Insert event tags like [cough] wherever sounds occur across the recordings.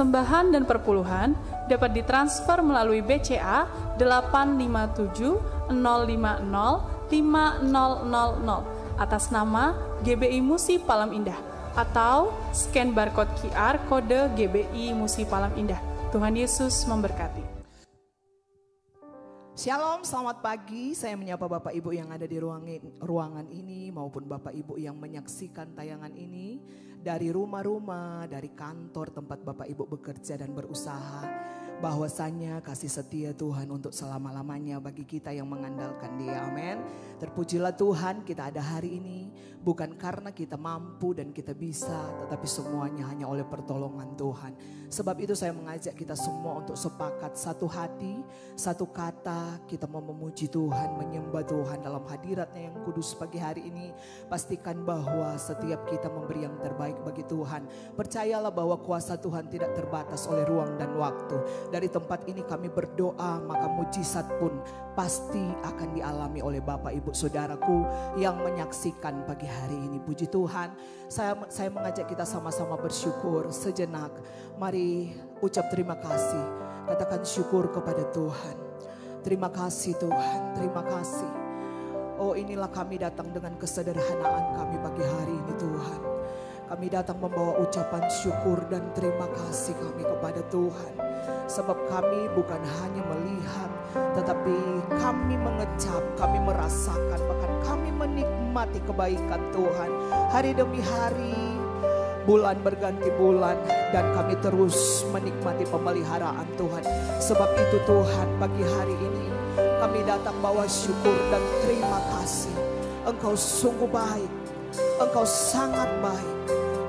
persembahan dan perpuluhan dapat ditransfer melalui BCA 857 050 5000 atas nama GBI Musi Palam Indah atau scan barcode QR kode GBI Musi Palam Indah. Tuhan Yesus memberkati. Shalom, selamat pagi. Saya menyapa Bapak Ibu yang ada di ruangan ini maupun Bapak Ibu yang menyaksikan tayangan ini dari rumah-rumah, dari kantor tempat Bapak Ibu bekerja dan berusaha. Bahwasanya kasih setia Tuhan untuk selama-lamanya bagi kita yang mengandalkan Dia. Amin. Terpujilah Tuhan kita ada hari ini bukan karena kita mampu dan kita bisa, tetapi semuanya hanya oleh pertolongan Tuhan. Sebab itu saya mengajak kita semua untuk sepakat satu hati, satu kata, kita mau memuji Tuhan, menyembah Tuhan dalam hadiratnya yang kudus pagi hari ini. Pastikan bahwa setiap kita memberi yang terbaik bagi Tuhan. Percayalah bahwa kuasa Tuhan tidak terbatas oleh ruang dan waktu. Dari tempat ini kami berdoa, maka mujizat pun pasti akan dialami oleh Bapak Ibu Saudaraku yang menyaksikan pagi hari ini. Puji Tuhan, saya saya mengajak kita sama-sama bersyukur sejenak. Mari ucap terima kasih. Katakan syukur kepada Tuhan. Terima kasih Tuhan, terima kasih. Oh inilah kami datang dengan kesederhanaan kami pagi hari ini Tuhan. Kami datang membawa ucapan syukur dan terima kasih kami kepada Tuhan. Sebab kami bukan hanya melihat, tetapi kami mengecap, kami merasakan, bahkan kami menikmati kebaikan Tuhan. Hari demi hari, bulan berganti bulan dan kami terus menikmati pemeliharaan Tuhan. Sebab itu Tuhan pagi hari ini kami datang bawa syukur dan terima kasih. Engkau sungguh baik, Engkau sangat baik,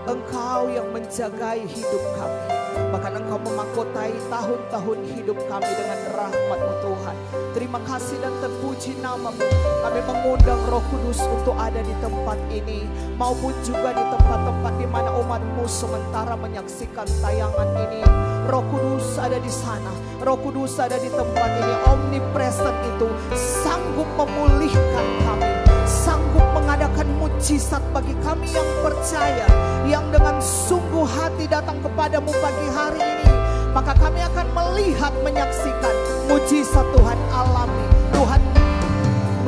Engkau yang menjagai hidup kami. Bahkan engkau memakotai tahun-tahun hidup kami dengan rahmatmu Tuhan. Terima kasih dan terpuji namamu. Kami mengundang roh kudus untuk ada di tempat ini. Maupun juga di tempat-tempat di mana umatmu sementara menyaksikan tayangan ini. Roh kudus ada di sana. Roh kudus ada di tempat ini. Omnipresent itu sanggup memulihkan kami mengadakan mujizat bagi kami yang percaya, yang dengan sungguh hati datang kepadamu pagi hari ini. Maka kami akan melihat, menyaksikan mujizat Tuhan alami. Tuhan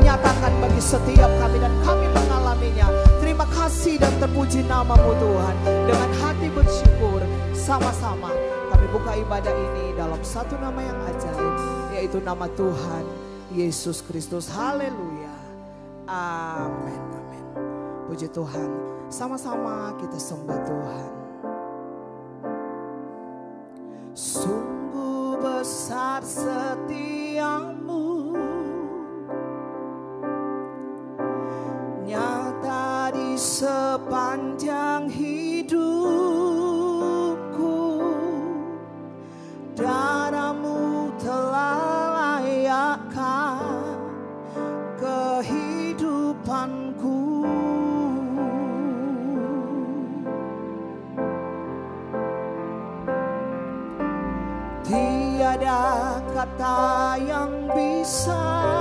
menyatakan bagi setiap kami dan kami mengalaminya. Terima kasih dan terpuji namamu Tuhan. Dengan hati bersyukur sama-sama kami buka ibadah ini dalam satu nama yang ajaib. Yaitu nama Tuhan Yesus Kristus. Haleluya. Amin, amin. Puji Tuhan, sama-sama kita sembah Tuhan. Sungguh besar setiamu Nyata di sepanjang hidupku kata yang bisa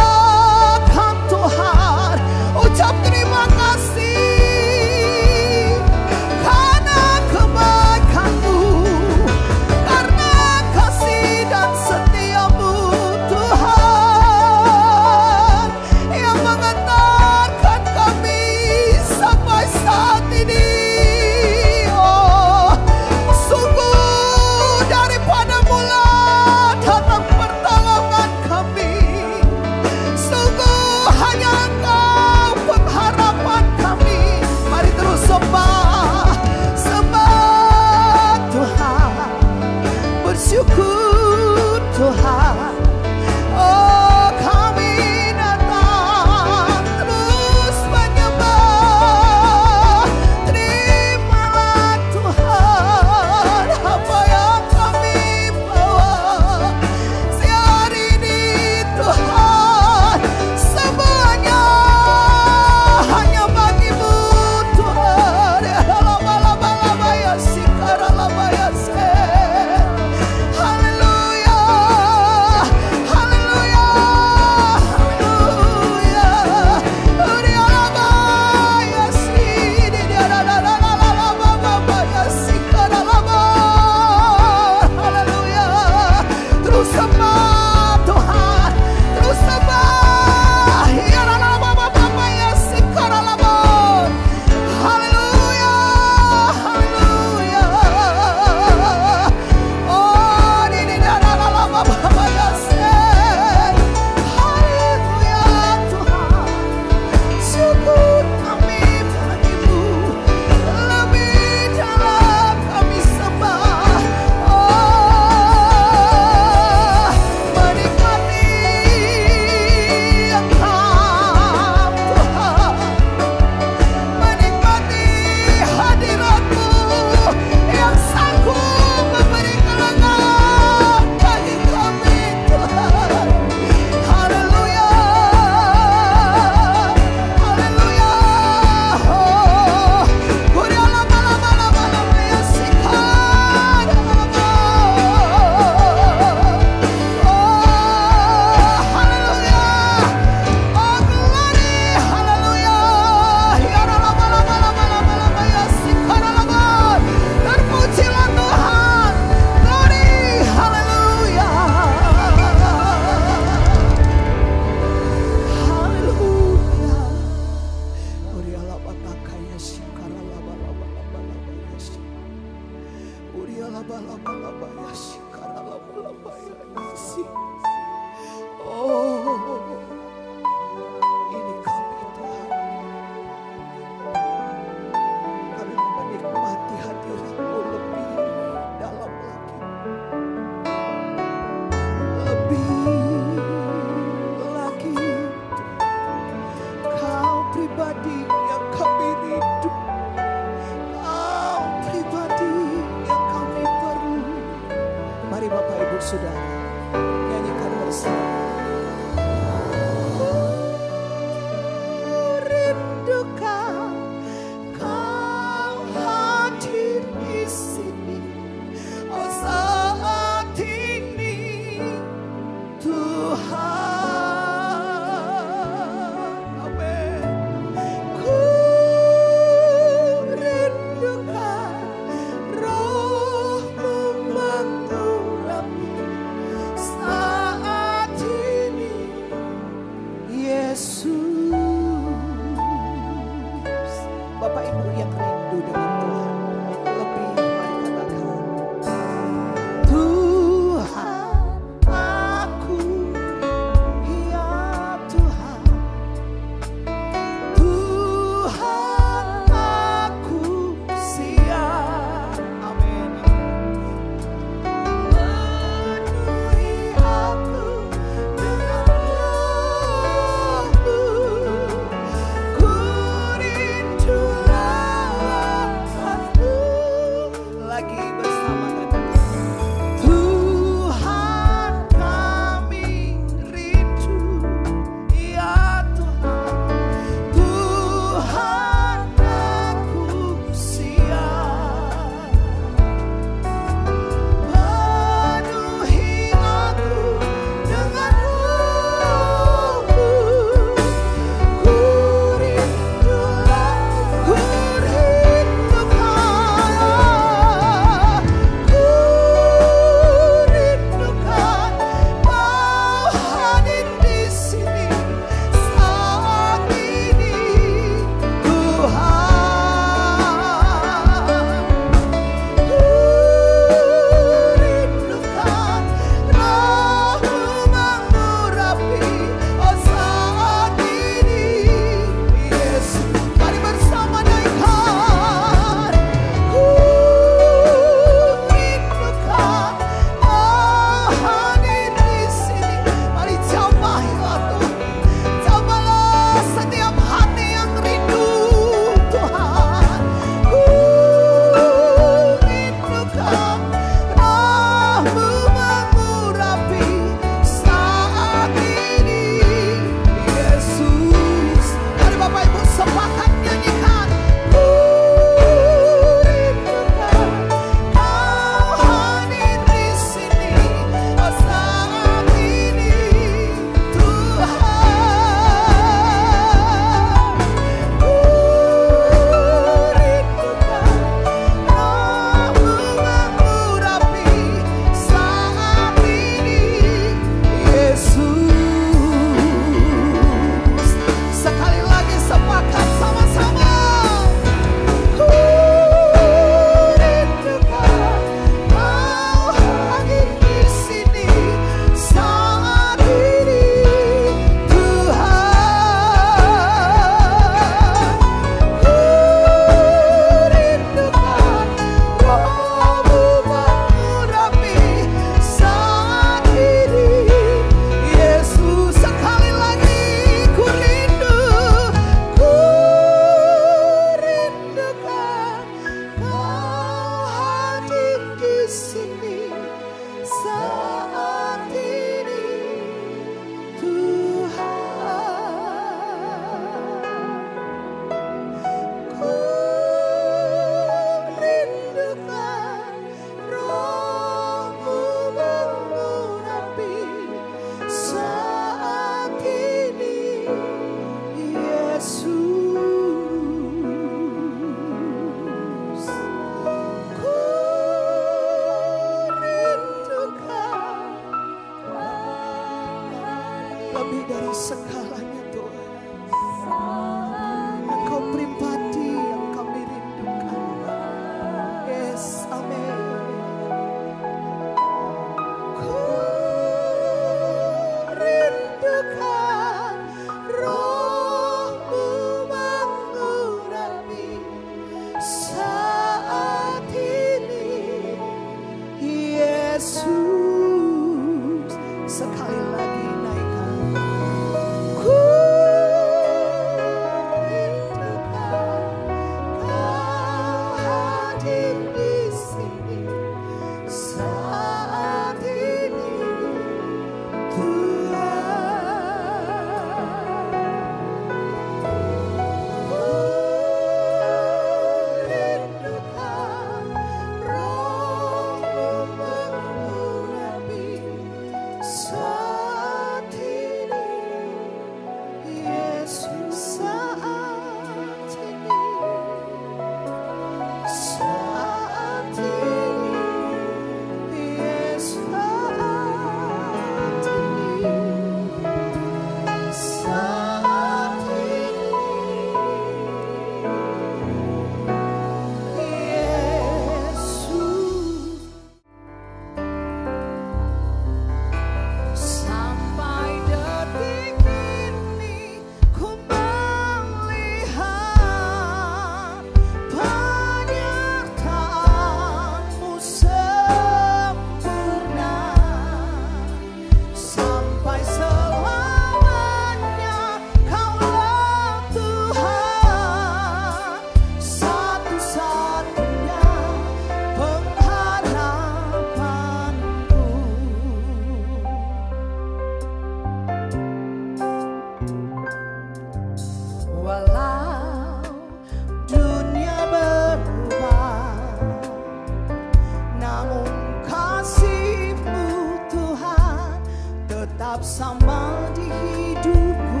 Tetap sama di hidupku.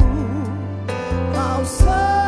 Kau setia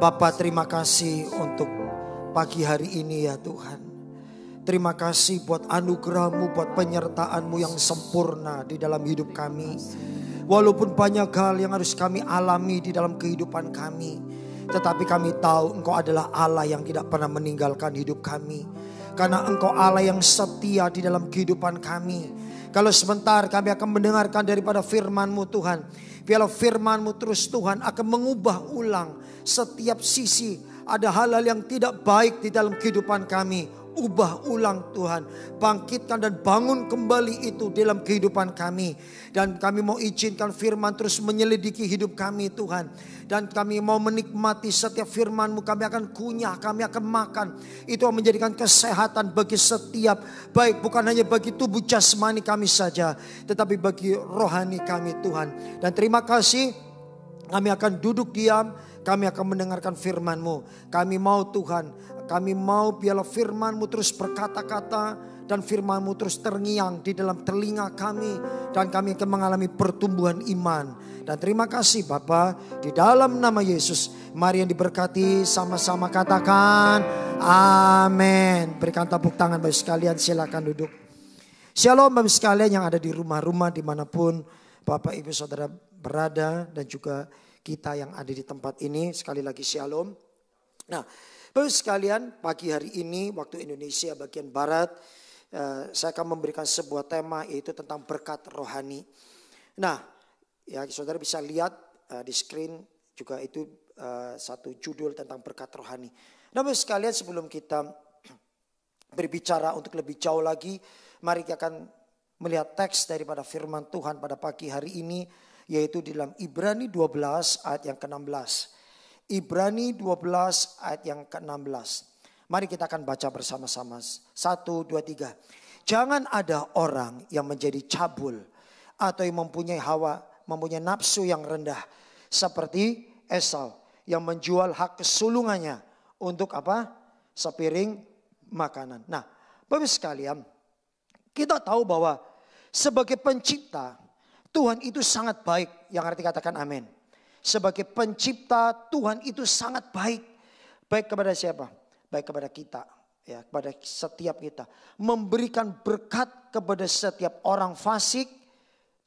Bapak terima kasih untuk pagi hari ini ya Tuhan Terima kasih buat anugerahmu, buat penyertaanmu yang sempurna di dalam hidup kami. Walaupun banyak hal yang harus kami alami di dalam kehidupan kami. Tetapi kami tahu engkau adalah Allah yang tidak pernah meninggalkan hidup kami. Karena engkau Allah yang setia di dalam kehidupan kami. Kalau sebentar kami akan mendengarkan daripada firman-Mu Tuhan. Biarlah firman-Mu terus Tuhan akan mengubah ulang setiap sisi. Ada hal-hal yang tidak baik di dalam kehidupan kami ubah ulang Tuhan. Bangkitkan dan bangun kembali itu dalam kehidupan kami. Dan kami mau izinkan firman terus menyelidiki hidup kami Tuhan. Dan kami mau menikmati setiap firman-Mu. Kami akan kunyah, kami akan makan. Itu menjadikan kesehatan bagi setiap. Baik bukan hanya bagi tubuh jasmani kami saja. Tetapi bagi rohani kami Tuhan. Dan terima kasih Kami akan duduk diam, kami akan mendengarkan firman-Mu. Kami mau Tuhan, kami mau biarlah firman-Mu terus berkata-kata dan firman-Mu terus terngiang di dalam telinga kami dan kami akan mengalami pertumbuhan iman. Dan terima kasih Bapak, di dalam nama Yesus, mari yang diberkati sama-sama katakan amin. Berikan tepuk tangan bagi sekalian, silakan duduk. Shalom Bapak sekalian yang ada di rumah-rumah di mana pun Bapak Ibu Saudara berada dan juga kita yang ada di tempat ini. Sekali lagi shalom. Nah, Bapak sekalian, pagi hari ini waktu Indonesia bagian barat, eh, saya akan memberikan sebuah tema yaitu tentang berkat rohani. Nah, ya saudara bisa lihat eh, di screen juga itu eh, satu judul tentang berkat rohani. Nah, Bapak sekalian sebelum kita [clears throat] berbicara untuk lebih jauh lagi, mari kita akan melihat teks daripada firman Tuhan pada pagi hari ini yaitu di dalam Ibrani 12 ayat yang ke-16. Ibrani 12 ayat yang ke-16. Mari kita akan baca bersama-sama. Satu, dua, tiga. Jangan ada orang yang menjadi cabul atau yang mempunyai hawa, mempunyai nafsu yang rendah. Seperti Esau yang menjual hak kesulungannya untuk apa? Sepiring makanan. Nah, Bapak sekalian, kita tahu bahwa sebagai pencipta Tuhan itu sangat baik. Yang arti katakan amin. Sebagai pencipta Tuhan itu sangat baik. Baik kepada siapa? Baik kepada kita. Ya, kepada setiap kita. Memberikan berkat kepada setiap orang fasik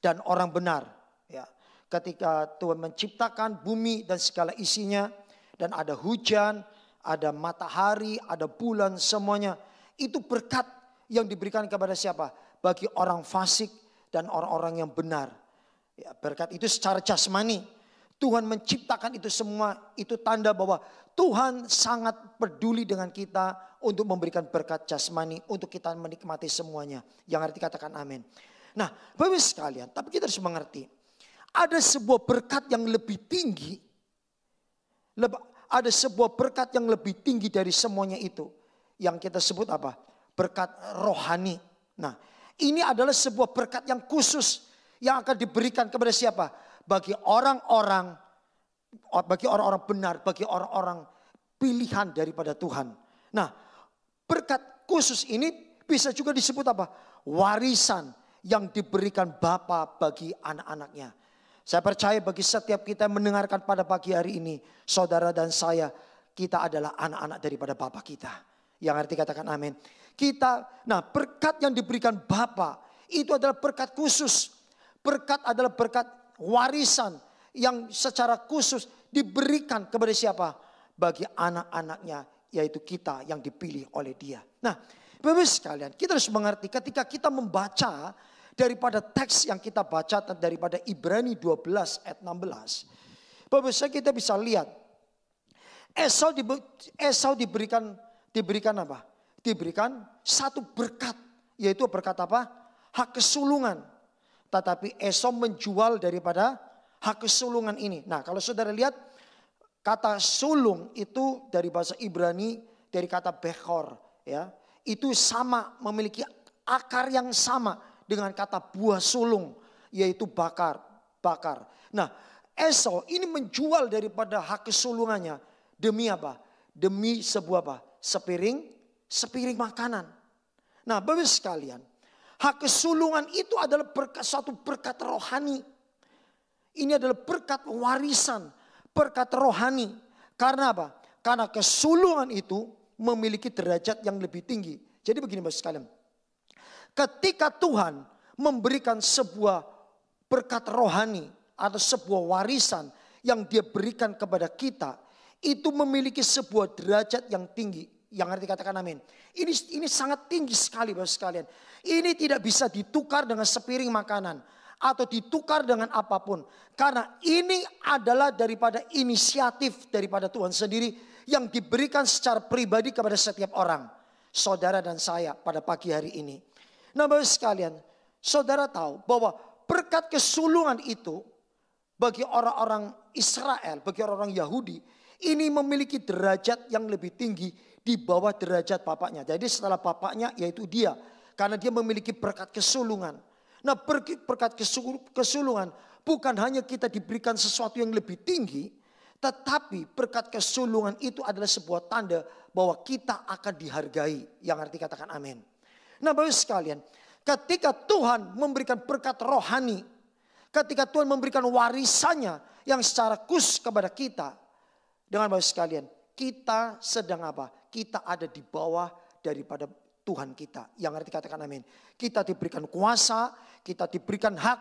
dan orang benar. Ya, ketika Tuhan menciptakan bumi dan segala isinya. Dan ada hujan, ada matahari, ada bulan, semuanya. Itu berkat yang diberikan kepada siapa? Bagi orang fasik dan orang-orang yang benar. Ya, berkat itu secara jasmani. Tuhan menciptakan itu semua. Itu tanda bahwa Tuhan sangat peduli dengan kita untuk memberikan berkat jasmani. Untuk kita menikmati semuanya. Yang arti katakan amin. Nah Bapak sekalian. Tapi kita harus mengerti. Ada sebuah berkat yang lebih tinggi. Ada sebuah berkat yang lebih tinggi dari semuanya itu. Yang kita sebut apa? Berkat rohani. Nah ini adalah sebuah berkat yang khusus yang akan diberikan kepada siapa? Bagi orang-orang bagi orang-orang benar, bagi orang-orang pilihan daripada Tuhan. Nah, berkat khusus ini bisa juga disebut apa? Warisan yang diberikan Bapa bagi anak-anaknya. Saya percaya bagi setiap kita yang mendengarkan pada pagi hari ini, saudara dan saya, kita adalah anak-anak daripada Bapa kita. Yang arti katakan amin. Kita, nah berkat yang diberikan Bapa itu adalah berkat khusus. Berkat adalah berkat warisan yang secara khusus diberikan kepada siapa? Bagi anak-anaknya yaitu kita yang dipilih oleh dia. Nah Bapak sekalian kita harus mengerti ketika kita membaca daripada teks yang kita baca daripada Ibrani 12 ayat 16. Bapak kita bisa lihat Esau, Esau diberikan diberikan apa? diberikan satu berkat. Yaitu berkat apa? Hak kesulungan. Tetapi Esau menjual daripada hak kesulungan ini. Nah kalau saudara lihat kata sulung itu dari bahasa Ibrani dari kata bechor. ya Itu sama memiliki akar yang sama dengan kata buah sulung. Yaitu bakar. bakar. Nah Esau ini menjual daripada hak kesulungannya. Demi apa? Demi sebuah apa? Sepiring sepiring makanan. Nah Bapak sekalian, hak kesulungan itu adalah berkat, suatu berkat rohani. Ini adalah berkat warisan, berkat rohani. Karena apa? Karena kesulungan itu memiliki derajat yang lebih tinggi. Jadi begini Bapak sekalian. Ketika Tuhan memberikan sebuah berkat rohani atau sebuah warisan yang dia berikan kepada kita, itu memiliki sebuah derajat yang tinggi. Yang arti katakan amin. Ini ini sangat tinggi sekali Bapak sekalian. Ini tidak bisa ditukar dengan sepiring makanan atau ditukar dengan apa pun. Karena ini adalah daripada inisiatif daripada Tuhan sendiri yang diberikan secara pribadi kepada setiap orang. Saudara dan saya pada pagi hari ini. Nah Bapak sekalian, saudara tahu bahwa berkat kesulungan itu bagi orang-orang Israel, bagi orang-orang Yahudi, ini memiliki derajat yang lebih tinggi di bawah derajat bapaknya. Jadi setelah bapaknya yaitu dia. Karena dia memiliki berkat kesulungan. Nah berkat kesulungan bukan hanya kita diberikan sesuatu yang lebih tinggi, tetapi berkat kesulungan itu adalah sebuah tanda bahwa kita akan dihargai. Yang arti katakan amin. Nah Bapak sekalian, ketika Tuhan memberikan berkat rohani, ketika Tuhan memberikan warisannya yang secara khusus kepada kita, dengan Bapak sekalian, kita sedang apa? Kita ada di bawah daripada Tuhan kita. Yang arti katakan amin. Kita diberikan kuasa, kita diberikan hak,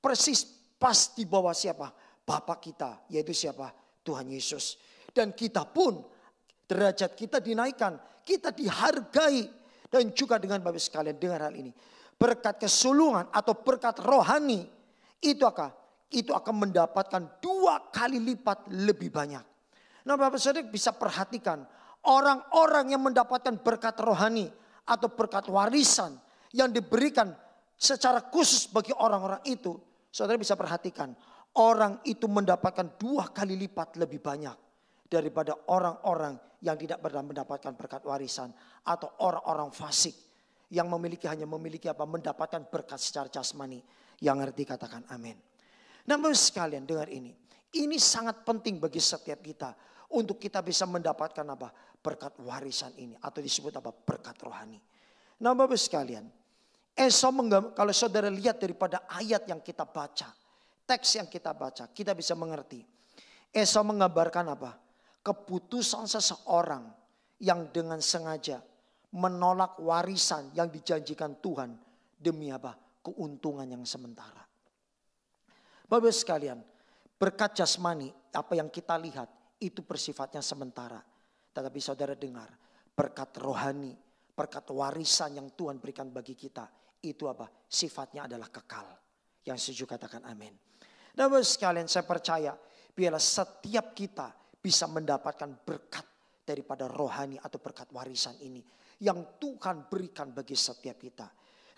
persis pas di bawah siapa? Bapak kita, yaitu siapa? Tuhan Yesus. Dan kita pun derajat kita dinaikkan, kita dihargai dan juga dengan Bapak sekalian dengar hal ini. Berkat kesulungan atau berkat rohani itu akan itu akan mendapatkan dua kali lipat lebih banyak. Nah Bapak Saudara bisa perhatikan orang-orang yang mendapatkan berkat rohani atau berkat warisan yang diberikan secara khusus bagi orang-orang itu. Saudara bisa perhatikan orang itu mendapatkan dua kali lipat lebih banyak daripada orang-orang yang tidak pernah mendapatkan berkat warisan atau orang-orang fasik yang memiliki hanya memiliki apa mendapatkan berkat secara jasmani yang ngerti katakan amin. Namun sekalian dengar ini, ini sangat penting bagi setiap kita untuk kita bisa mendapatkan apa berkat warisan ini atau disebut apa berkat rohani. Nah Bapak sekalian, Esau kalau saudara lihat daripada ayat yang kita baca, teks yang kita baca, kita bisa mengerti. Esau menggambarkan apa? Keputusan seseorang yang dengan sengaja menolak warisan yang dijanjikan Tuhan demi apa? Keuntungan yang sementara. Bapak sekalian, berkat jasmani apa yang kita lihat itu bersifatnya sementara. Tetapi saudara dengar, berkat rohani, berkat warisan yang Tuhan berikan bagi kita, itu apa? Sifatnya adalah kekal. Yang setuju katakan amin. Dan sekalian saya percaya biarlah setiap kita bisa mendapatkan berkat daripada rohani atau berkat warisan ini. Yang Tuhan berikan bagi setiap kita.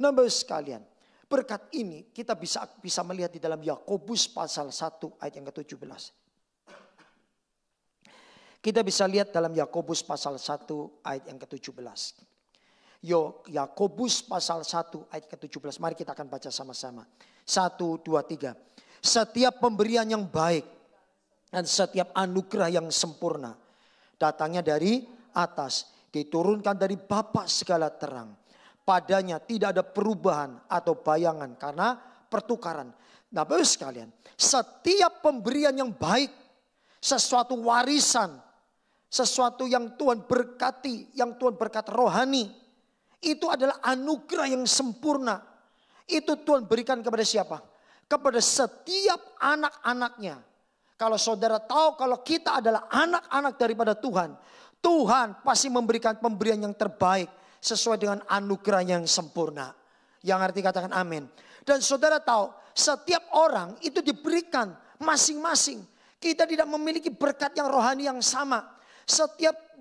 Nah sekalian berkat ini kita bisa bisa melihat di dalam Yakobus pasal 1 ayat yang ke-17. Kita bisa lihat dalam Yakobus pasal 1 ayat yang ke-17. Yo, Yakobus pasal 1 ayat ke-17. Mari kita akan baca sama-sama. 1 2 3. Setiap pemberian yang baik dan setiap anugerah yang sempurna datangnya dari atas, diturunkan dari Bapa segala terang. Padanya tidak ada perubahan atau bayangan karena pertukaran. Nah, sekalian, setiap pemberian yang baik, sesuatu warisan, sesuatu yang Tuhan berkati, yang Tuhan berkat rohani, itu adalah anugerah yang sempurna. Itu Tuhan berikan kepada siapa? kepada setiap anak-anaknya. Kalau saudara tahu kalau kita adalah anak-anak daripada Tuhan, Tuhan pasti memberikan pemberian yang terbaik sesuai dengan anugerah yang sempurna. Yang arti katakan amin. Dan saudara tahu setiap orang itu diberikan masing-masing. Kita tidak memiliki berkat yang rohani yang sama. Setiap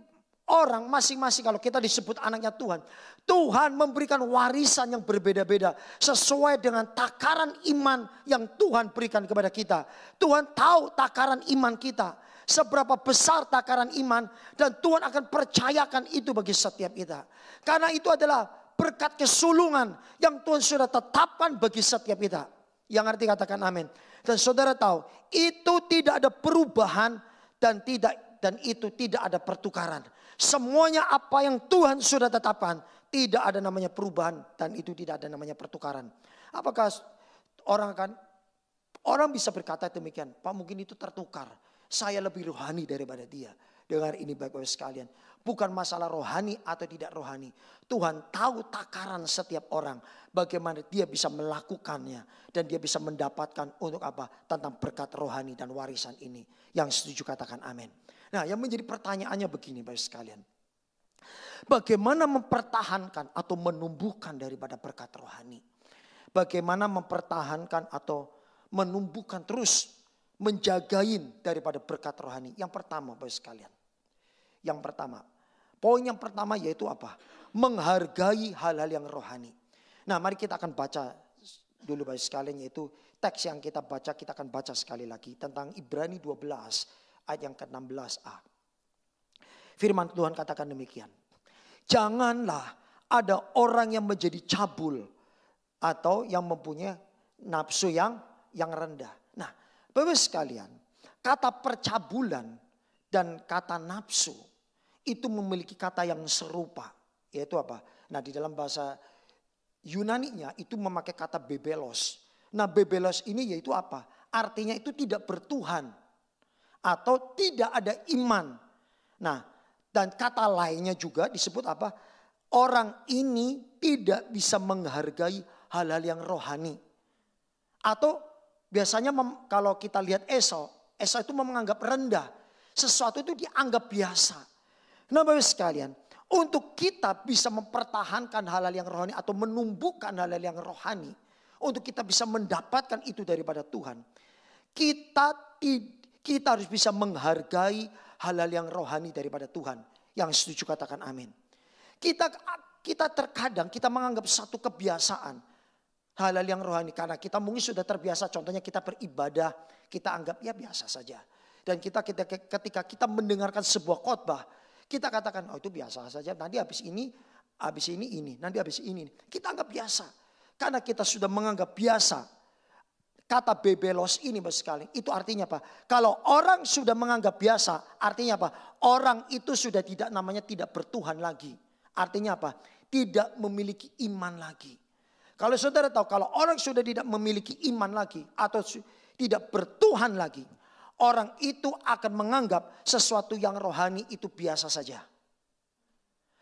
orang masing-masing kalau kita disebut anaknya Tuhan. Tuhan memberikan warisan yang berbeda-beda sesuai dengan takaran iman yang Tuhan berikan kepada kita. Tuhan tahu takaran iman kita, seberapa besar takaran iman dan Tuhan akan percayakan itu bagi setiap kita. Karena itu adalah berkat kesulungan yang Tuhan sudah tetapkan bagi setiap kita. Yang arti katakan amin. Dan saudara tahu, itu tidak ada perubahan dan tidak dan itu tidak ada pertukaran. Semuanya apa yang Tuhan sudah tetapkan tidak ada namanya perubahan dan itu tidak ada namanya pertukaran. Apakah orang akan orang bisa berkata demikian, Pak mungkin itu tertukar. Saya lebih rohani daripada dia. Dengar ini baik-baik sekalian. Bukan masalah rohani atau tidak rohani. Tuhan tahu takaran setiap orang. Bagaimana dia bisa melakukannya. Dan dia bisa mendapatkan untuk apa. Tentang berkat rohani dan warisan ini. Yang setuju katakan amin. Nah yang menjadi pertanyaannya begini baik sekalian. Bagaimana mempertahankan atau menumbuhkan daripada berkat rohani. Bagaimana mempertahankan atau menumbuhkan terus menjagain daripada berkat rohani. Yang pertama Bapak sekalian. Yang pertama. Poin yang pertama yaitu apa? Menghargai hal-hal yang rohani. Nah mari kita akan baca dulu Bapak sekalian yaitu teks yang kita baca kita akan baca sekali lagi tentang Ibrani 12 ayat yang ke-16a. Firman Tuhan katakan demikian. Janganlah ada orang yang menjadi cabul atau yang mempunyai nafsu yang yang rendah. Nah, Bapak sekalian, kata percabulan dan kata nafsu itu memiliki kata yang serupa. Yaitu apa? Nah di dalam bahasa Yunani-nya itu memakai kata bebelos. Nah bebelos ini yaitu apa? Artinya itu tidak bertuhan. Atau tidak ada iman. Nah dan kata lainnya juga disebut apa? Orang ini tidak bisa menghargai hal-hal yang rohani. Atau biasanya kalau kita lihat Esau, Esau itu menganggap rendah. Sesuatu itu dianggap biasa. Nah Bapak sekalian, untuk kita bisa mempertahankan hal-hal yang rohani atau menumbuhkan hal-hal yang rohani. Untuk kita bisa mendapatkan itu daripada Tuhan. Kita kita harus bisa menghargai hal-hal yang rohani daripada Tuhan. Yang setuju katakan amin. Kita kita terkadang kita menganggap satu kebiasaan hal-hal yang rohani karena kita mungkin sudah terbiasa contohnya kita beribadah kita anggap ya biasa saja dan kita ketika kita mendengarkan sebuah khotbah kita katakan, oh itu biasa saja. Nanti habis ini, habis ini ini, nanti habis ini. Kita anggap biasa. Karena kita sudah menganggap biasa. Kata bebelos ini Bapak sekali, itu artinya apa? Kalau orang sudah menganggap biasa, artinya apa? Orang itu sudah tidak namanya tidak bertuhan lagi. Artinya apa? Tidak memiliki iman lagi. Kalau saudara tahu, kalau orang sudah tidak memiliki iman lagi atau tidak bertuhan lagi, orang itu akan menganggap sesuatu yang rohani itu biasa saja.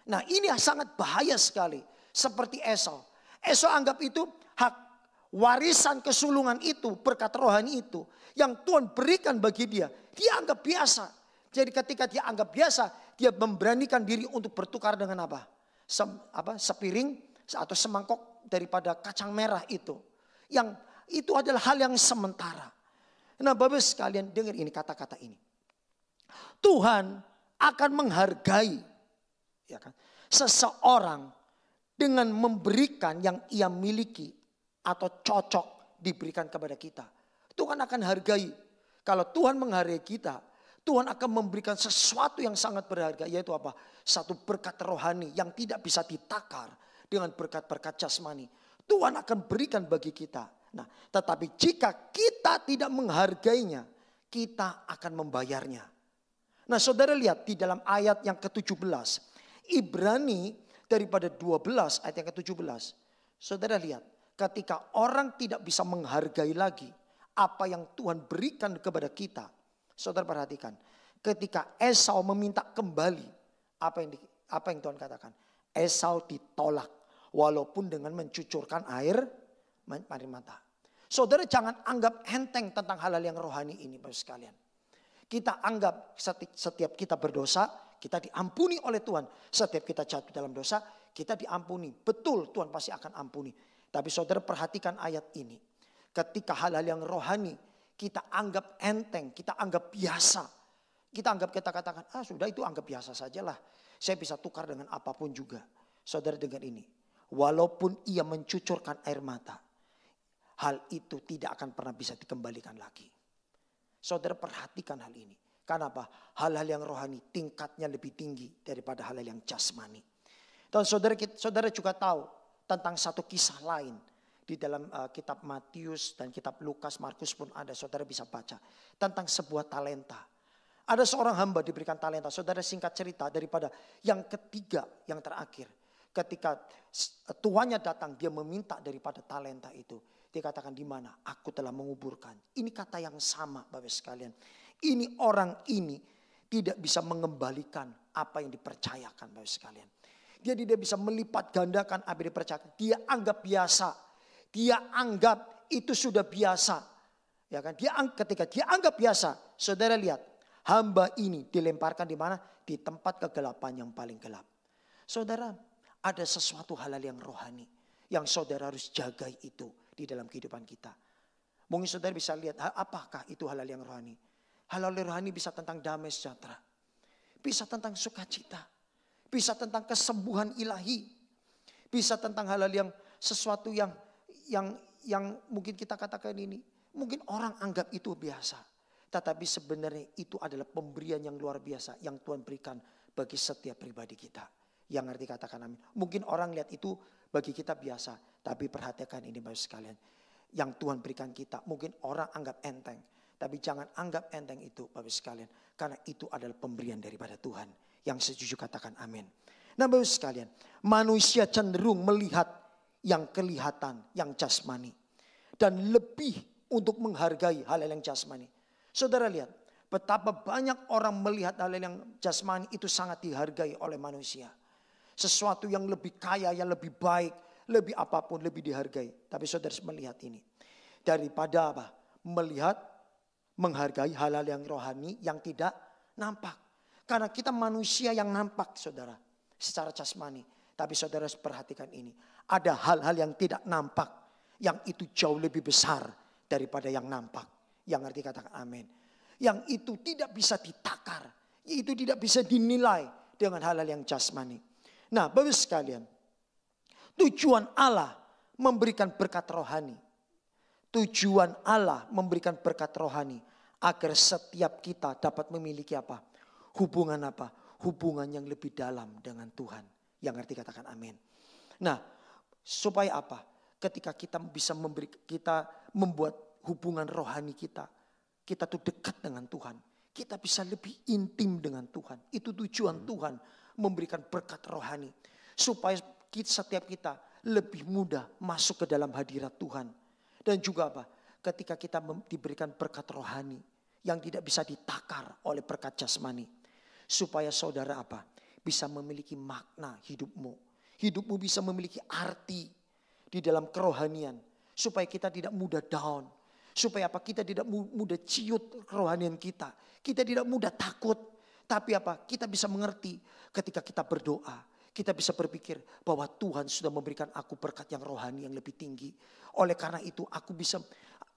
Nah ini sangat bahaya sekali. Seperti Esau. Esau anggap itu hak warisan kesulungan itu, berkat rohani itu. Yang Tuhan berikan bagi dia. Dia anggap biasa. Jadi ketika dia anggap biasa, dia memberanikan diri untuk bertukar dengan apa? Sem, apa sepiring atau semangkok daripada kacang merah itu. Yang itu adalah hal yang sementara. Nah Bapak sekalian dengar ini kata-kata ini. Tuhan akan menghargai ya kan, seseorang dengan memberikan yang ia miliki atau cocok diberikan kepada kita. Tuhan akan hargai. Kalau Tuhan menghargai kita, Tuhan akan memberikan sesuatu yang sangat berharga yaitu apa? Satu berkat rohani yang tidak bisa ditakar dengan berkat-berkat jasmani. Tuhan akan berikan bagi kita. Nah, tetapi jika kita tidak menghargainya, kita akan membayarnya. Nah, saudara lihat di dalam ayat yang ke-17. Ibrani daripada 12 ayat yang ke-17. Saudara lihat, ketika orang tidak bisa menghargai lagi apa yang Tuhan berikan kepada kita. Saudara perhatikan, ketika Esau meminta kembali apa yang di, apa yang Tuhan katakan. Esau ditolak walaupun dengan mencucurkan air mari mata. Saudara jangan anggap enteng tentang hal-hal yang rohani ini Bapak sekalian. Kita anggap setiap kita berdosa, kita diampuni oleh Tuhan. Setiap kita jatuh dalam dosa, kita diampuni. Betul Tuhan pasti akan ampuni. Tapi saudara perhatikan ayat ini. Ketika hal-hal yang rohani kita anggap enteng, kita anggap biasa. Kita anggap kita katakan, ah sudah itu anggap biasa sajalah. Saya bisa tukar dengan apa pun juga. Saudara dengar ini. Walaupun ia mencucurkan air mata. Hal itu tidak akan pernah bisa dikembalikan lagi. Saudara perhatikan hal ini. Kenapa? Hal-hal yang rohani tingkatnya lebih tinggi daripada hal-hal yang jasmani. Dan saudara, saudara juga tahu tentang satu kisah lain di dalam uh, kitab Matius dan kitab Lukas, Markus pun ada. Saudara bisa baca tentang sebuah talenta. Ada seorang hamba diberikan talenta. Saudara singkat cerita daripada yang ketiga, yang terakhir ketika tuannya datang dia meminta daripada talenta itu. Dia katakan di mana? Aku telah menguburkan. Ini kata yang sama Bapak sekalian. Ini orang ini tidak bisa mengembalikan apa yang dipercayakan Bapak sekalian. Dia tidak bisa melipat gandakan apa yang dipercayakan. Dia anggap biasa. Dia anggap itu sudah biasa. Ya kan? Dia ketika dia anggap biasa, saudara lihat, hamba ini dilemparkan di mana? Di tempat kegelapan yang paling gelap. Saudara, ada sesuatu halal yang rohani yang saudara harus jaga itu di dalam kehidupan kita. Mungkin saudara bisa lihat apakah itu halal yang rohani. Halal yang rohani bisa tentang damai sejahtera. Bisa tentang sukacita. Bisa tentang kesembuhan ilahi. Bisa tentang halal yang sesuatu yang yang yang mungkin kita katakan ini. Mungkin orang anggap itu biasa. Tetapi sebenarnya itu adalah pemberian yang luar biasa yang Tuhan berikan bagi setiap pribadi kita. Yang ngerti katakan amin. Mungkin orang lihat itu bagi kita biasa. Tapi perhatikan ini Bapak sekalian. yang Tuhan berikan kita. Mungkin orang anggap enteng. Tapi jangan anggap enteng itu Bapak sekalian. Karena itu adalah pemberian daripada Tuhan. Yang setuju katakan amin. Nah Bapak sekalian. Manusia cenderung melihat yang kelihatan, yang jasmani. Dan lebih untuk menghargai hal-hal yang jasmani. Saudara lihat. Betapa banyak orang melihat hal-hal yang jasmani itu sangat dihargai oleh manusia. Sesuatu yang lebih kaya, yang lebih baik, lebih apa pun lebih dihargai. Tapi saudara melihat ini. Daripada apa? Melihat, menghargai hal-hal yang rohani yang tidak nampak. Karena kita manusia yang nampak saudara. Secara jasmani. Tapi saudara perhatikan ini. Ada hal-hal yang tidak nampak. Yang itu jauh lebih besar daripada yang nampak. Yang arti katakan amin. Yang itu tidak bisa ditakar. Itu tidak bisa dinilai dengan hal-hal yang jasmani. Nah bagus sekalian. Tujuan Allah memberikan berkat rohani. Tujuan Allah memberikan berkat rohani agar setiap kita dapat memiliki apa? Hubungan apa? Hubungan yang lebih dalam dengan Tuhan. Yang arti katakan amin. Nah, supaya apa? Ketika kita bisa memberi kita membuat hubungan rohani kita, kita tuh dekat dengan Tuhan. Kita bisa lebih intim dengan Tuhan. Itu tujuan Tuhan memberikan berkat rohani supaya kita, setiap kita lebih mudah masuk ke dalam hadirat Tuhan. Dan juga apa? Ketika kita diberikan berkat rohani yang tidak bisa ditakar oleh berkat jasmani. Supaya saudara apa? Bisa memiliki makna hidupmu. Hidupmu bisa memiliki arti di dalam kerohanian. Supaya kita tidak mudah down. Supaya apa? Kita tidak mudah ciut kerohanian kita. Kita tidak mudah takut. Tapi apa? Kita bisa mengerti ketika kita berdoa kita bisa berpikir bahwa Tuhan sudah memberikan aku berkat yang rohani yang lebih tinggi. Oleh karena itu aku bisa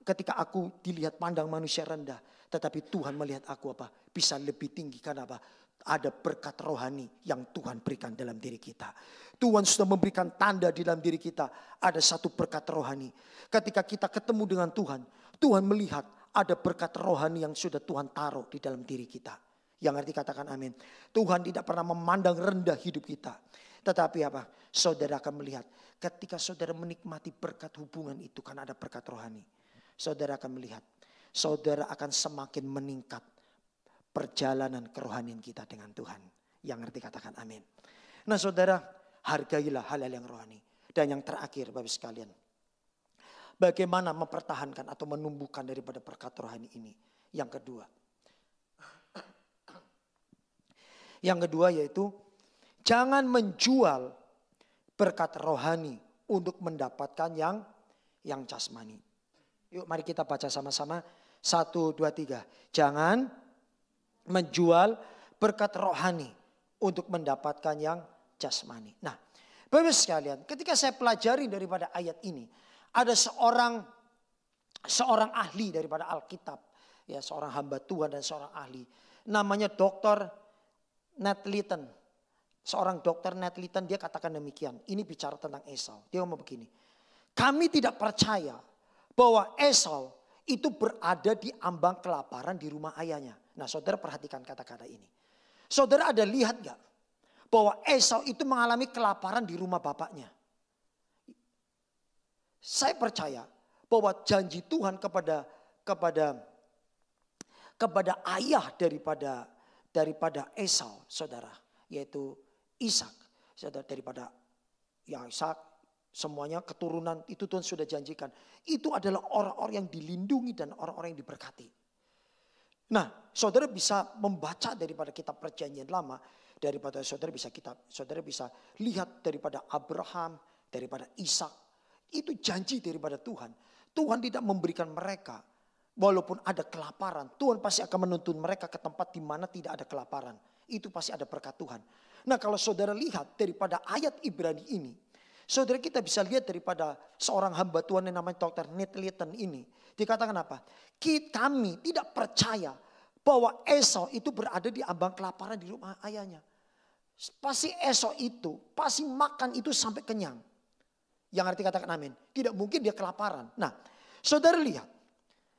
ketika aku dilihat pandang manusia rendah. Tetapi Tuhan melihat aku apa? Bisa lebih tinggi karena apa? Ada berkat rohani yang Tuhan berikan dalam diri kita. Tuhan sudah memberikan tanda di dalam diri kita. Ada satu berkat rohani. Ketika kita ketemu dengan Tuhan. Tuhan melihat ada berkat rohani yang sudah Tuhan taruh di dalam diri kita. Yang arti katakan amin. Tuhan tidak pernah memandang rendah hidup kita. Tetapi apa? Saudara akan melihat ketika saudara menikmati berkat hubungan itu kan ada berkat rohani. Saudara akan melihat saudara akan semakin meningkat perjalanan kerohanian kita dengan Tuhan. Yang ngerti katakan amin. Nah saudara hargailah hal-hal yang rohani. Dan yang terakhir Bapak sekalian. Bagaimana mempertahankan atau menumbuhkan daripada berkat rohani ini. Yang kedua Yang kedua yaitu jangan menjual berkat rohani untuk mendapatkan yang yang jasmani. Yuk mari kita baca sama-sama. Satu, dua, tiga. Jangan menjual berkat rohani untuk mendapatkan yang jasmani. Nah, Bapak sekalian, ketika saya pelajari daripada ayat ini, ada seorang seorang ahli daripada Alkitab, ya seorang hamba Tuhan dan seorang ahli, namanya Dr. Nat Litton, seorang dokter Nat Litton dia katakan demikian. Ini bicara tentang Esau. Dia ngomong begini. Kami tidak percaya bahwa Esau itu berada di ambang kelaparan di rumah ayahnya. Nah saudara perhatikan kata-kata ini. Saudara ada lihat gak bahwa Esau itu mengalami kelaparan di rumah bapaknya. Saya percaya bahwa janji Tuhan kepada kepada kepada ayah daripada daripada Esau, saudara, yaitu Ishak, saudara daripada ya Ishak, semuanya keturunan itu Tuhan sudah janjikan. Itu adalah orang-orang yang dilindungi dan orang-orang yang diberkati. Nah, saudara bisa membaca daripada kitab perjanjian lama, daripada saudara bisa kitab, saudara bisa lihat daripada Abraham, daripada Ishak, itu janji daripada Tuhan. Tuhan tidak memberikan mereka Walaupun ada kelaparan, Tuhan pasti akan menuntun mereka ke tempat di mana tidak ada kelaparan. Itu pasti ada berkat Tuhan. Nah kalau saudara lihat daripada ayat Ibrani ini, saudara kita bisa lihat daripada seorang hamba Tuhan yang namanya Dr. Nate Litton ini. Dikatakan apa? Kami tidak percaya bahwa Esau itu berada di ambang kelaparan di rumah ayahnya. Pasti Esau itu, pasti makan itu sampai kenyang. Yang arti katakan amin. Tidak mungkin dia kelaparan. Nah, saudara lihat.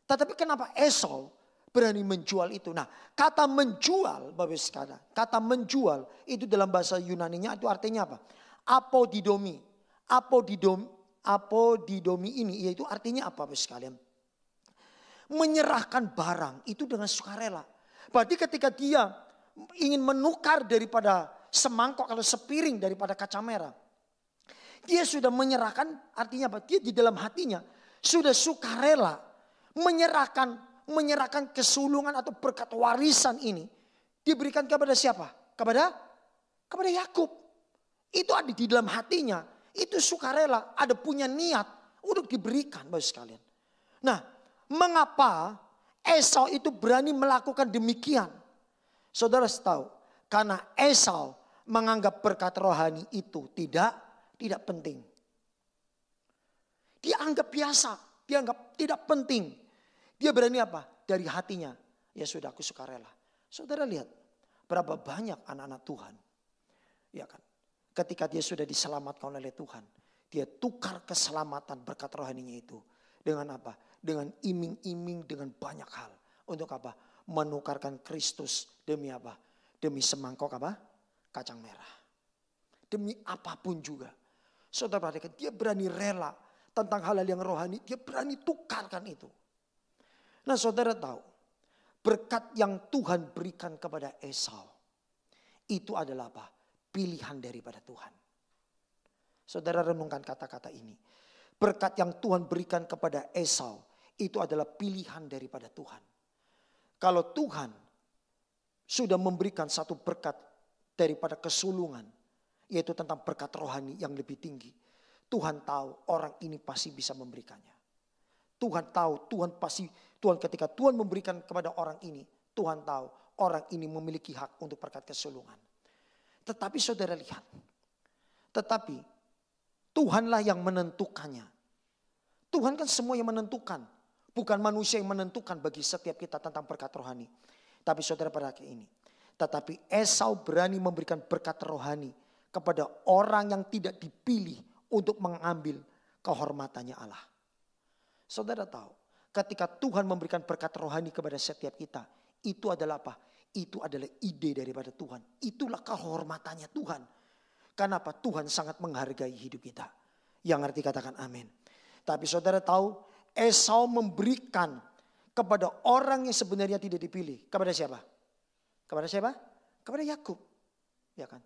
Tetapi kenapa Esau berani menjual itu? Nah, kata menjual, Bapak sekalian, kata menjual itu dalam bahasa Yunani-nya itu artinya apa? Apodidomi. Apodidom, apodidomi ini yaitu artinya apa Bapak sekalian? Menyerahkan barang itu dengan sukarela. Berarti ketika dia ingin menukar daripada semangkok atau sepiring daripada kaca merah. Dia sudah menyerahkan artinya apa? Dia di dalam hatinya sudah sukarela menyerahkan menyerahkan kesulungan atau berkat warisan ini diberikan kepada siapa? Kepada kepada Yakub. Itu ada di dalam hatinya. Itu sukarela, ada punya niat untuk diberikan Bapak sekalian. Nah, mengapa Esau itu berani melakukan demikian? Saudara tahu, karena Esau menganggap berkat rohani itu tidak tidak penting. Dia anggap biasa, dia anggap tidak penting. Dia berani apa? Dari hatinya, ya sudah aku sukarela. Saudara lihat, berapa banyak anak-anak Tuhan. Ya kan? Ketika dia sudah diselamatkan oleh Tuhan. Dia tukar keselamatan berkat rohaninya itu. Dengan apa? Dengan iming-iming dengan banyak hal. Untuk apa? Menukarkan Kristus demi apa? Demi semangkok apa? Kacang merah. Demi apa pun juga. Saudara perhatikan, dia berani rela tentang hal-hal yang rohani. Dia berani tukarkan itu. Nah saudara tahu, berkat yang Tuhan berikan kepada Esau. Itu adalah apa? Pilihan daripada Tuhan. Saudara renungkan kata-kata ini. Berkat yang Tuhan berikan kepada Esau itu adalah pilihan daripada Tuhan. Kalau Tuhan sudah memberikan satu berkat daripada kesulungan, yaitu tentang berkat rohani yang lebih tinggi. Tuhan tahu orang ini pasti bisa memberikannya. Tuhan tahu, Tuhan pasti, Tuhan ketika Tuhan memberikan kepada orang ini, Tuhan tahu orang ini memiliki hak untuk berkat kesulungan. Tetapi saudara lihat. Tetapi Tuhanlah yang menentukannya. Tuhan kan semua yang menentukan. Bukan manusia yang menentukan bagi setiap kita tentang berkat rohani. Tapi saudara pada ini. Tetapi Esau berani memberikan berkat rohani kepada orang yang tidak dipilih untuk mengambil kehormatannya Allah. Saudara tahu, ketika Tuhan memberikan berkat rohani kepada setiap kita, itu adalah apa? Itu adalah ide daripada Tuhan. Itulah kehormatannya Tuhan. Kenapa Tuhan sangat menghargai hidup kita. Yang arti katakan amin. Tapi saudara tahu Esau memberikan kepada orang yang sebenarnya tidak dipilih. Kepada siapa? Kepada siapa? Kepada Yakub. Ya kan?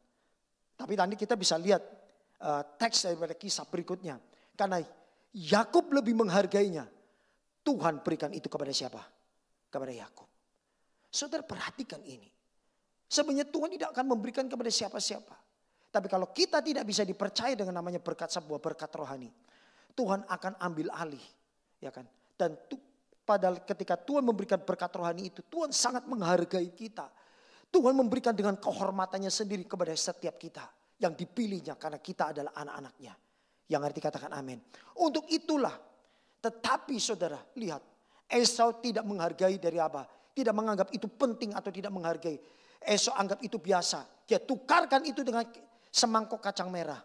Tapi tadi kita bisa lihat uh, teks daripada kisah berikutnya. Karena Yakub lebih menghargainya. Tuhan berikan itu kepada siapa? Kepada Yakub. Saudara perhatikan ini. Sebenarnya Tuhan tidak akan memberikan kepada siapa-siapa. Tapi kalau kita tidak bisa dipercaya dengan namanya berkat sebuah berkat rohani. Tuhan akan ambil alih. ya kan? Dan tu, pada ketika Tuhan memberikan berkat rohani itu. Tuhan sangat menghargai kita. Tuhan memberikan dengan kehormatannya sendiri kepada setiap kita. Yang dipilihnya karena kita adalah anak-anaknya. Yang arti katakan amin. Untuk itulah. Tetapi saudara lihat. Esau tidak menghargai dari apa? Tidak menganggap itu penting atau tidak menghargai. Esok anggap itu biasa. Dia tukarkan itu dengan semangkok kacang merah.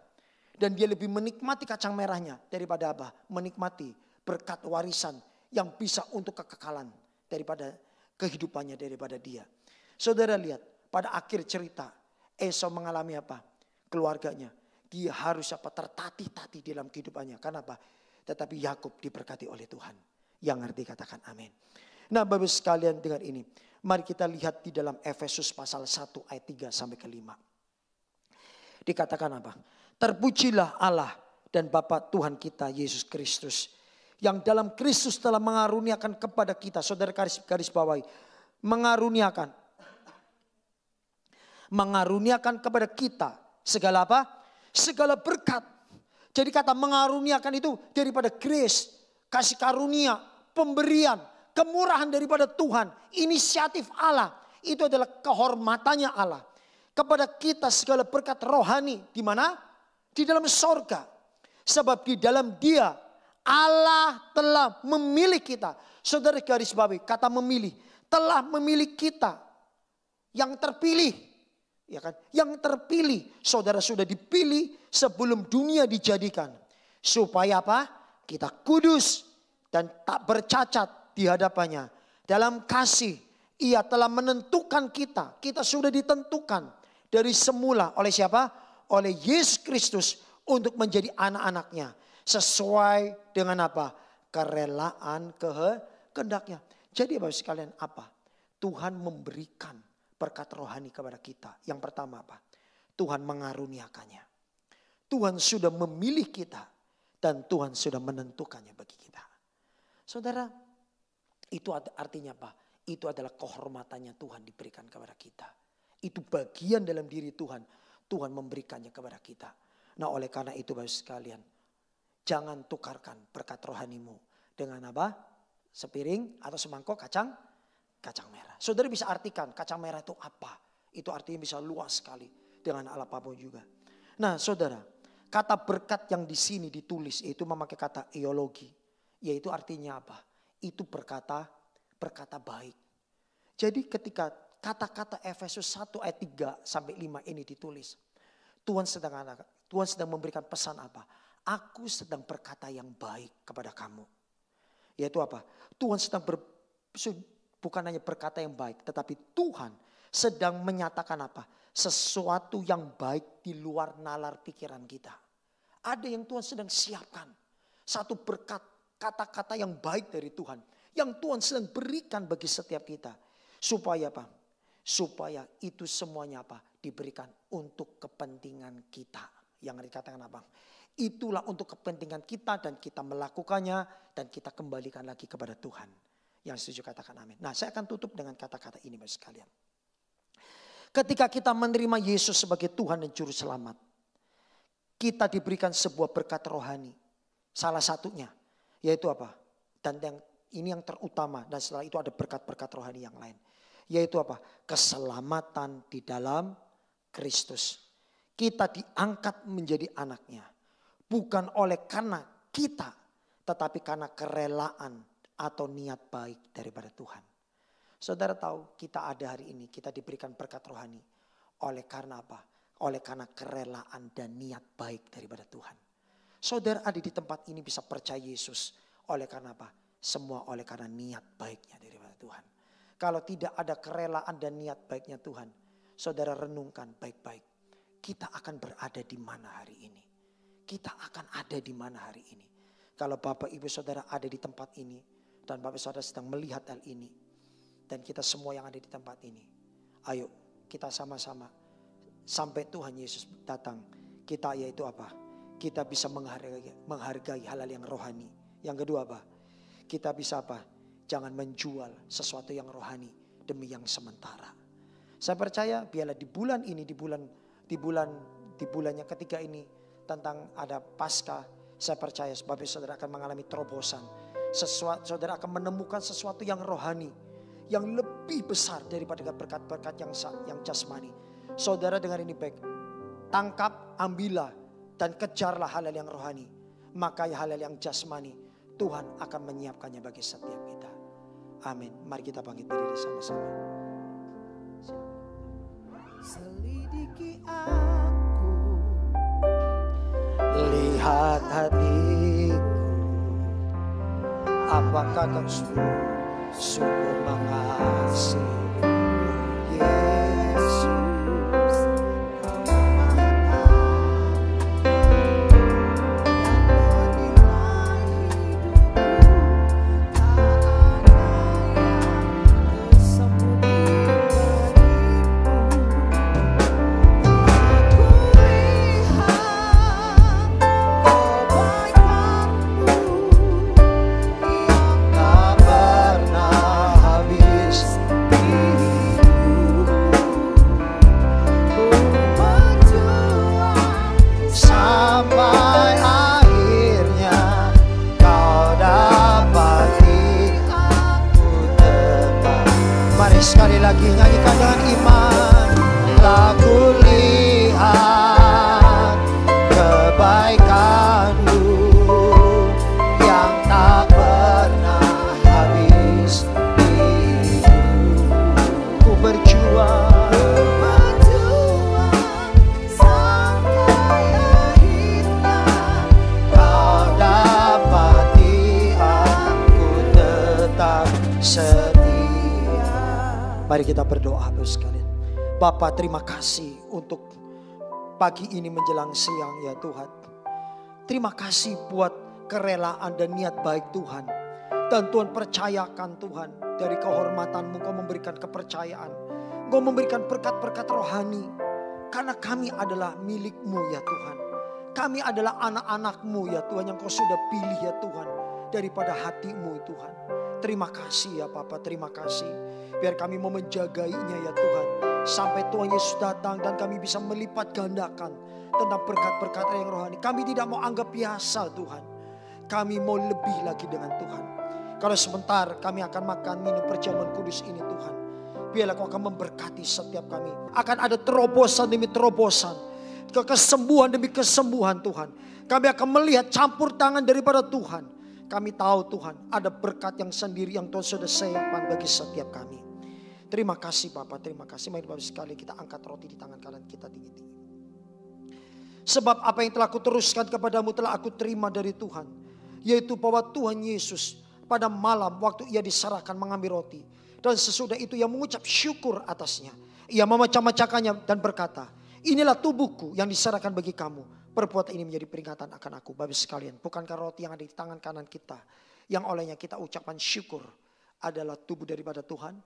Dan dia lebih menikmati kacang merahnya daripada apa? Menikmati berkat warisan yang bisa untuk kekekalan daripada kehidupannya daripada dia. Saudara lihat pada akhir cerita Esau mengalami apa? Keluarganya. Dia harus apa? Tertatih-tatih dalam kehidupannya. Kenapa? Tetapi Yakub diberkati oleh Tuhan. Yang ngerti katakan amin. Nah Bapak sekalian dengan ini. Mari kita lihat di dalam Efesus pasal 1 ayat 3 sampai ke 5. Dikatakan apa? Terpujilah Allah dan Bapa Tuhan kita Yesus Kristus. Yang dalam Kristus telah mengaruniakan kepada kita. Saudara garis, garis bawahi. Mengaruniakan. Mengaruniakan kepada kita. Segala apa? Segala berkat. Jadi kata mengaruniakan itu daripada grace. Kasih karunia. Pemberian kemurahan daripada Tuhan, inisiatif Allah, itu adalah kehormatannya Allah. Kepada kita segala berkat rohani di mana? Di dalam sorga. Sebab di dalam dia Allah telah memilih kita. Saudara garis babi kata memilih. Telah memilih kita. Yang terpilih. Ya kan? Yang terpilih. Saudara sudah dipilih sebelum dunia dijadikan. Supaya apa? Kita kudus dan tak bercacat di hadapannya. Dalam kasih ia telah menentukan kita. Kita sudah ditentukan dari semula oleh siapa? Oleh Yesus Kristus untuk menjadi anak-anaknya. Sesuai dengan apa? Kerelaan kehendaknya. Jadi Bapak sekalian apa? Tuhan memberikan berkat rohani kepada kita. Yang pertama apa? Tuhan mengaruniakannya. Tuhan sudah memilih kita dan Tuhan sudah menentukannya bagi kita. Saudara, itu artinya apa? Itu adalah kehormatannya Tuhan diberikan kepada kita. Itu bagian dalam diri Tuhan. Tuhan memberikannya kepada kita. Nah oleh karena itu Bapak sekalian. Jangan tukarkan berkat rohanimu dengan apa? Sepiring atau semangkok kacang kacang merah. Saudara bisa artikan kacang merah itu apa? Itu artinya bisa luas sekali dengan ala apa pun juga. Nah saudara, kata berkat yang di sini ditulis itu memakai kata eologi. Yaitu artinya apa? Itu berkata, berkata baik. Jadi ketika kata-kata Efesus 1 ayat 3 sampai 5 ini ditulis. Tuhan sedang Tuhan sedang memberikan pesan apa? Aku sedang berkata yang baik kepada kamu. Yaitu apa? Tuhan sedang ber, bukan hanya berkata yang baik, tetapi Tuhan sedang menyatakan apa? Sesuatu yang baik di luar nalar pikiran kita. Ada yang Tuhan sedang siapkan. Satu berkat, kata-kata yang baik dari Tuhan. Yang Tuhan sedang berikan bagi setiap kita. Supaya apa? Supaya itu semuanya apa? Diberikan untuk kepentingan kita. Yang dikatakan apa? Itulah untuk kepentingan kita dan kita melakukannya dan kita kembalikan lagi kepada Tuhan. Yang setuju katakan amin. Nah saya akan tutup dengan kata-kata ini Bapak sekalian. Ketika kita menerima Yesus sebagai Tuhan dan Juru Selamat. Kita diberikan sebuah berkat rohani. Salah satunya yaitu apa? Dan yang ini yang terutama dan setelah itu ada berkat-berkat rohani yang lain. Yaitu apa? Keselamatan di dalam Kristus. Kita diangkat menjadi anaknya. Bukan oleh karena kita, tetapi karena kerelaan atau niat baik daripada Tuhan. Saudara tahu kita ada hari ini, kita diberikan berkat rohani. Oleh karena apa? Oleh karena kerelaan dan niat baik daripada Tuhan. Saudara ada di tempat ini bisa percaya Yesus. Oleh karena apa? Semua oleh karena niat baiknya daripada Tuhan. Kalau tidak ada kerelaan dan niat baiknya Tuhan. Saudara renungkan baik-baik. Kita akan berada di mana hari ini. Kita akan ada di mana hari ini. Kalau Bapak Ibu Saudara ada di tempat ini dan Bapak Saudara sedang melihat hal ini. Dan kita semua yang ada di tempat ini. Ayo kita sama-sama. Sampai Tuhan Yesus datang. Kita yaitu apa? Kita bisa menghargai, menghargai hal-hal yang rohani. Yang kedua apa? Kita bisa apa? Jangan menjual sesuatu yang rohani demi yang sementara. Saya percaya biarlah di bulan ini, di bulan di bulan di bulan yang ketiga ini tentang ada pasca, saya percaya sebab saudara akan mengalami terobosan sesuatu, saudara akan menemukan sesuatu yang rohani, yang lebih besar daripada berkat-berkat yang yang jasmani. Saudara dengar ini baik, tangkap, ambillah dan kejarlah hal-hal yang rohani. Maka hal-hal yang jasmani Tuhan akan menyiapkannya bagi setiap kita. Amin. Mari kita bangkit berdiri sama-sama. Selidiki aku, lihat hatiku apakah kau sungguh mengasihi pagi ini menjelang siang ya Tuhan. Terima kasih buat kerelaan dan niat baik Tuhan. Dan Tuhan percayakan Tuhan dari kehormatanmu kau memberikan kepercayaan. Kau memberikan berkat-berkat rohani. Karena kami adalah milikmu ya Tuhan. Kami adalah anak-anakmu ya Tuhan yang kau sudah pilih ya Tuhan. Daripada hatimu Tuhan. Terima kasih ya Papa, terima kasih. Biar kami mau menjagainya ya Tuhan. Sampai Tuhan Yesus datang dan kami bisa melipat gandakan tentang berkat-berkat yang rohani. Kami tidak mau anggap biasa Tuhan. Kami mau lebih lagi dengan Tuhan. Kalau sebentar kami akan makan minum perjamuan kudus ini Tuhan. Biarlah kau akan memberkati setiap kami. Akan ada terobosan demi terobosan. Kesembuhan demi kesembuhan Tuhan. Kami akan melihat campur tangan daripada Tuhan. Kami tahu Tuhan ada berkat yang sendiri yang Tuhan sudah siapkan bagi setiap kami. Terima kasih Bapak, terima kasih. Mari Bapak sekali kita angkat roti di tangan kanan kita tinggi-tinggi. Sebab apa yang telah aku teruskan kepadamu telah aku terima dari Tuhan. Yaitu bahwa Tuhan Yesus pada malam waktu ia diserahkan mengambil roti. Dan sesudah itu ia mengucap syukur atasnya. Ia memecah-mecahkannya dan berkata, inilah tubuhku yang diserahkan bagi kamu. Perbuatan ini menjadi peringatan akan aku. Bapak sekalian, bukankah roti yang ada di tangan kanan kita. Yang olehnya kita ucapkan syukur adalah tubuh daripada Tuhan.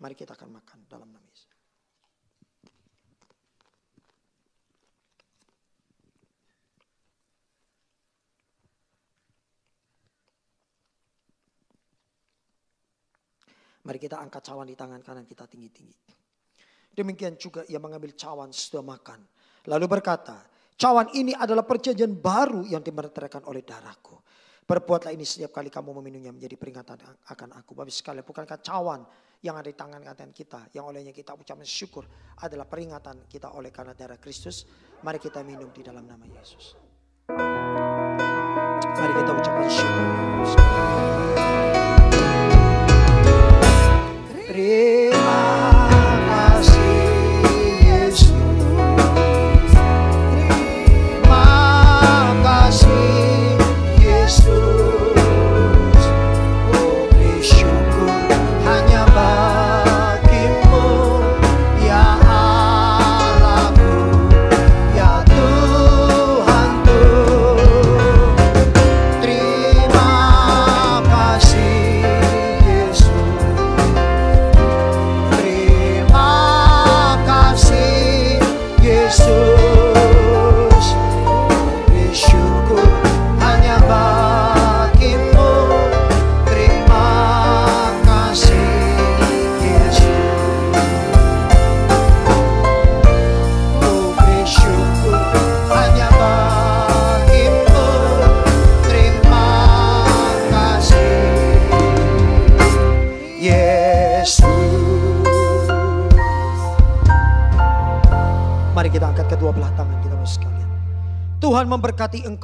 Mari kita akan makan dalam nama Yesus. Mari kita angkat cawan di tangan kanan kita tinggi-tinggi. Demikian juga ia mengambil cawan setelah makan. Lalu berkata, cawan ini adalah perjanjian baru yang dimerintahkan oleh darahku. Berbuatlah ini setiap kali kamu meminumnya menjadi peringatan akan aku. Bapak sekalian, bukankah cawan yang ada di tangan kanan kita, yang olehnya kita ucapkan syukur adalah peringatan kita oleh karena darah Kristus. Mari kita minum di dalam nama Yesus. Mari kita ucapkan syukur.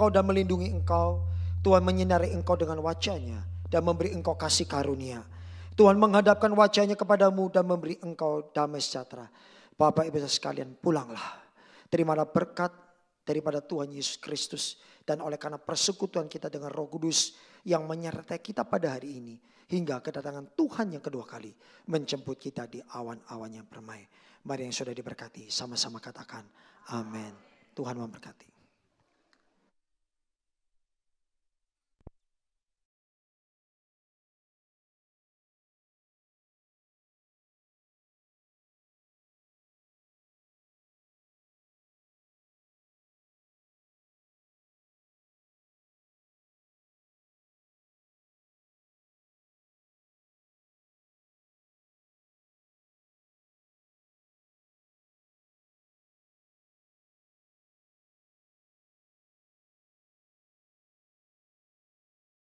Engkau dan melindungi engkau. Tuhan menyinari engkau dengan wajahnya dan memberi engkau kasih karunia. Tuhan menghadapkan wajahnya kepadamu dan memberi engkau damai sejahtera. Bapak Ibu sekalian pulanglah. Terimalah berkat daripada Tuhan Yesus Kristus. Dan oleh karena persekutuan kita dengan roh kudus yang menyertai kita pada hari ini. Hingga kedatangan Tuhan yang kedua kali menjemput kita di awan-awan yang permai. Mari yang sudah diberkati sama-sama katakan amin. Tuhan memberkati.